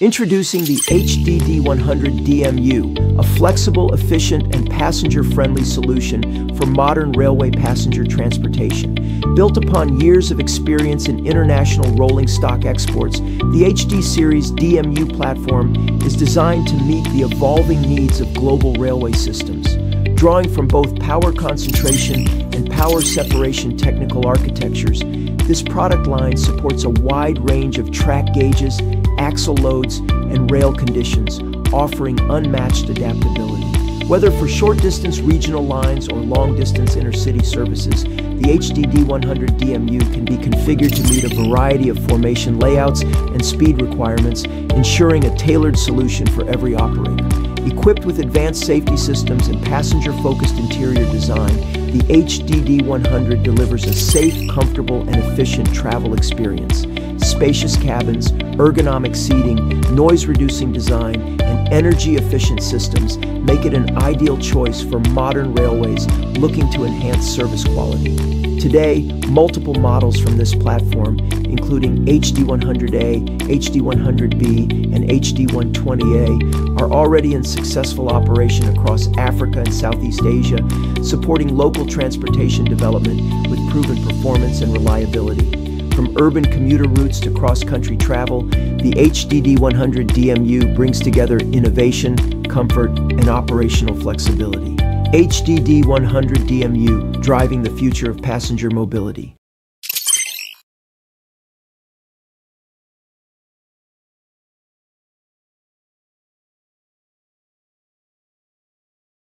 Introducing the HDD100 DMU, a flexible, efficient, and passenger-friendly solution for modern railway passenger transportation. Built upon years of experience in international rolling stock exports, the HD Series DMU platform is designed to meet the evolving needs of global railway systems. Drawing from both power concentration and power separation technical architectures, this product line supports a wide range of track gauges, axle loads, and rail conditions, offering unmatched adaptability. Whether for short-distance regional lines or long-distance intercity services, the HDD 100 DMU can be configured to meet a variety of formation layouts and speed requirements, ensuring a tailored solution for every operator. Equipped with advanced safety systems and passenger-focused interior design, the HDD 100 delivers a safe, comfortable, and efficient travel experience. Spacious cabins, ergonomic seating, noise-reducing design, and energy-efficient systems make it an ideal choice for modern railways looking to enhance service quality. Today, multiple models from this platform, including HD100A, HD100B, and HD120A, are already in successful operation across Africa and Southeast Asia, supporting local transportation development with proven performance and reliability. From urban commuter routes to cross-country travel, the HDD 100 DMU brings together innovation, comfort, and operational flexibility. HDD 100 DMU, driving the future of passenger mobility.